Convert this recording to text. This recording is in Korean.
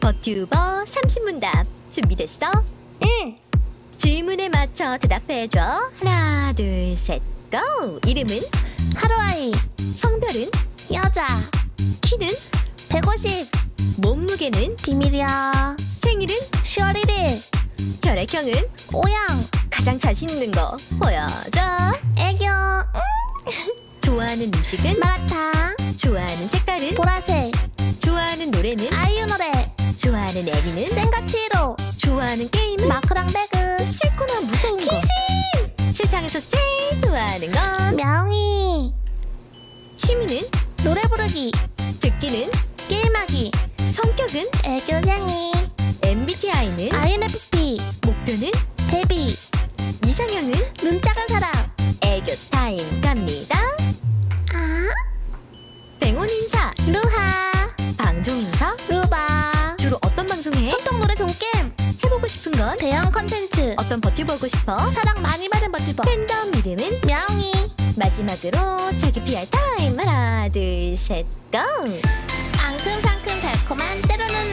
버튜버 30문답 준비됐어? 응. 질문에 맞춰 대답해줘. 하나, 둘, 셋, 고! 이름은? 하루아이. 성별은? 여자. 키는? 150. 몸무게는? 비밀이야. 생일은? 10월 1일. 혈액형은? 오양. 가장 자신 있는 거 보여줘. 애교. 좋아하는 음식은? 마라탕. 좋아하는 색깔은? 보라색. 좋아하는 노래는? 좋아하는 애기는? 생가치로. 좋아하는 게임은? 마크랑 배그. 싫거나 무서운 거. 귀신. 세상에서 제일 좋아하는 건? 명이. 취미는? 노래 부르기. 듣기는? 게임하기. 성격은? 애교쟁이. MBTI는? INFP. 목표는? 데뷔. 이상형은? 눈 작은 사람. 애교 타임 갑니다. 아. 뱅온 인사, 루하. 방종 인사. 루바. 소통 노래 종겜. 해보고 싶은 건? 대형 컨텐츠. 어떤 버튜버 되고 싶어? 사랑 많이 받은 버튜버. 팬덤 이름은? 명이. 마지막으로 자기 PR 타임 하나 둘셋 go! 앙큼상큼 달콤한 때로는